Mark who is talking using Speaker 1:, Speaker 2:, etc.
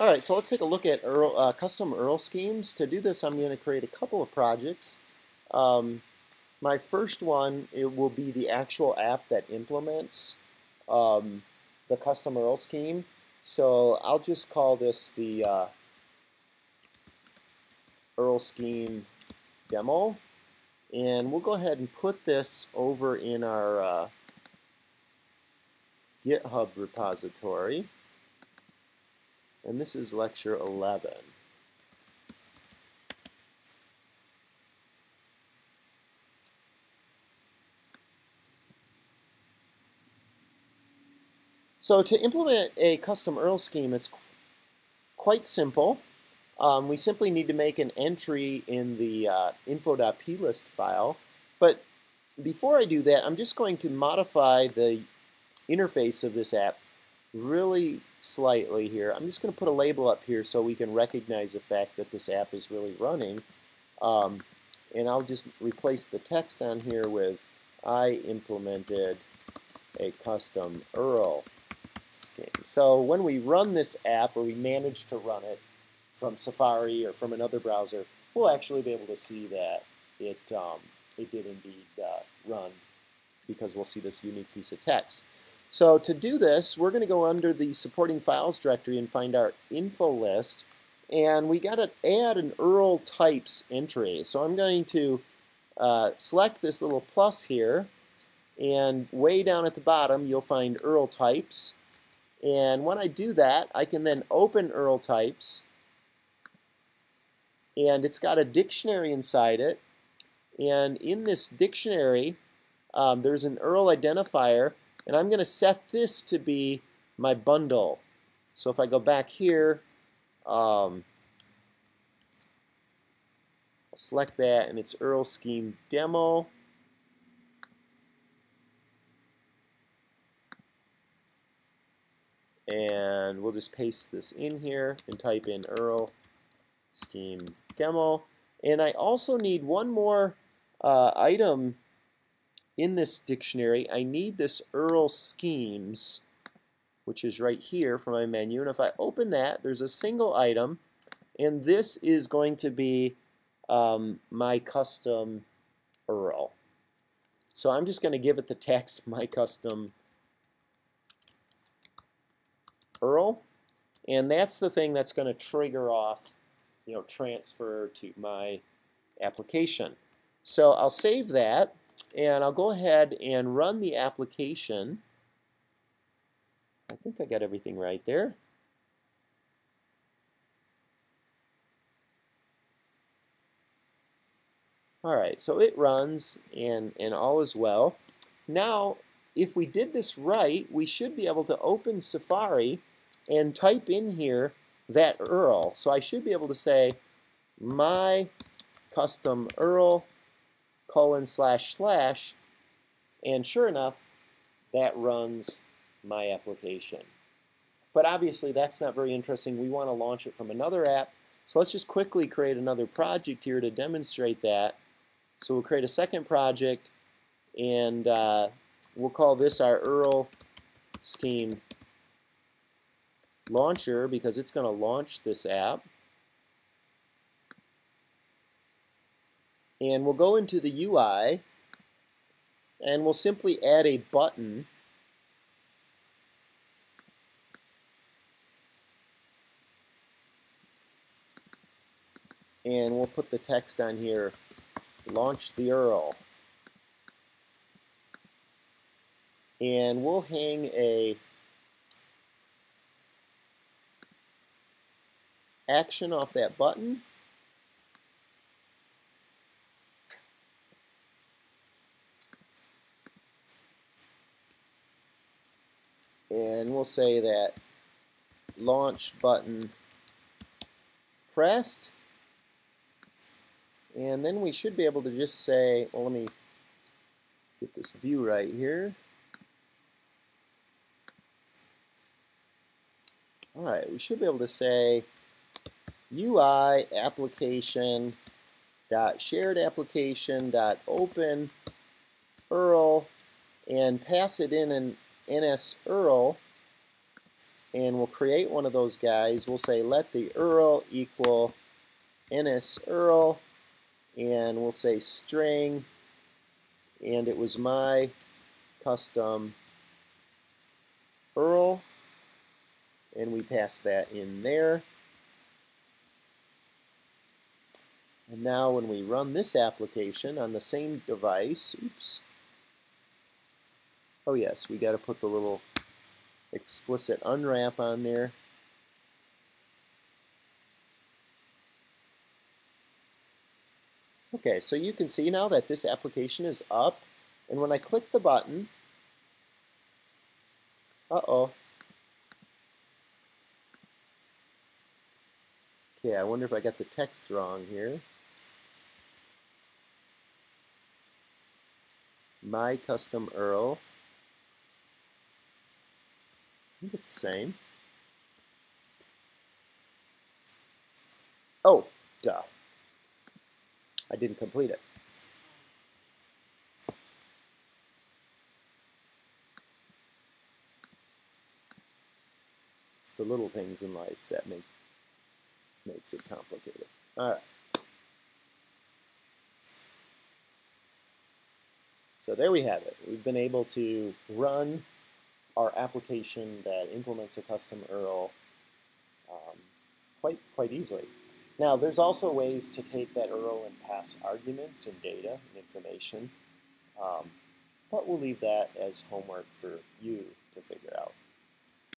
Speaker 1: All right, so let's take a look at uh, custom URL schemes. To do this, I'm going to create a couple of projects. Um, my first one, it will be the actual app that implements um, the custom URL scheme. So I'll just call this the uh, URL scheme demo. And we'll go ahead and put this over in our uh, GitHub repository and this is lecture 11. So to implement a custom URL scheme, it's quite simple. Um, we simply need to make an entry in the uh, info.plist file. But before I do that, I'm just going to modify the interface of this app really slightly here. I'm just going to put a label up here so we can recognize the fact that this app is really running. Um, and I'll just replace the text on here with I implemented a custom URL scheme. So when we run this app or we manage to run it from Safari or from another browser, we'll actually be able to see that it, um, it did indeed uh, run because we'll see this unique piece of text. So to do this, we're going to go under the supporting files directory and find our info.plist. And we got to add an URL types entry. So I'm going to uh, select this little plus here. And way down at the bottom, you'll find URL types. And when I do that, I can then open URL types. And it's got a dictionary inside it. And in this dictionary, um, there's an URL identifier and I'm going to set this to be my bundle. So if I go back here, um, select that, and it's URL Scheme Demo. And we'll just paste this in here and type in URL Scheme Demo. And I also need one more uh, item in this dictionary, I need this URL schemes, which is right here for my menu. And if I open that, there's a single item, and this is going to be um, my custom URL. So I'm just going to give it the text, my custom URL, and that's the thing that's going to trigger off, you know, transfer to my application. So I'll save that. And I'll go ahead and run the application. I think I got everything right there. Alright, so it runs and, and all is well. Now, if we did this right, we should be able to open Safari and type in here that URL. So I should be able to say my custom URL colon slash slash, and sure enough, that runs my application. But obviously that's not very interesting. We want to launch it from another app. So let's just quickly create another project here to demonstrate that. So we'll create a second project and uh, we'll call this our URL scheme launcher because it's going to launch this app. And we'll go into the UI and we'll simply add a button. And we'll put the text on here launch the URL and we'll hang a action off that button and we'll say that launch button pressed. And then we should be able to just say well let me get this view right here. Alright we should be able to say UI application dot shared application dot open URL and pass it in an NS URL and we'll create one of those guys. We'll say let the URL equal ns URL, and we'll say string, and it was my custom URL, and we pass that in there. And now when we run this application on the same device, oops, oh yes, we got to put the little explicit unwrap on there. Okay, so you can see now that this application is up, and when I click the button, uh-oh. Okay, I wonder if I got the text wrong here. My custom URL. Think it's the same. Oh, duh. I didn't complete it. It's the little things in life that make makes it complicated. All right. So there we have it. We've been able to run our application that implements a custom URL um, quite, quite easily. Now, there's also ways to take that URL and pass arguments and data and information, um, but we'll leave that as homework for you to figure out.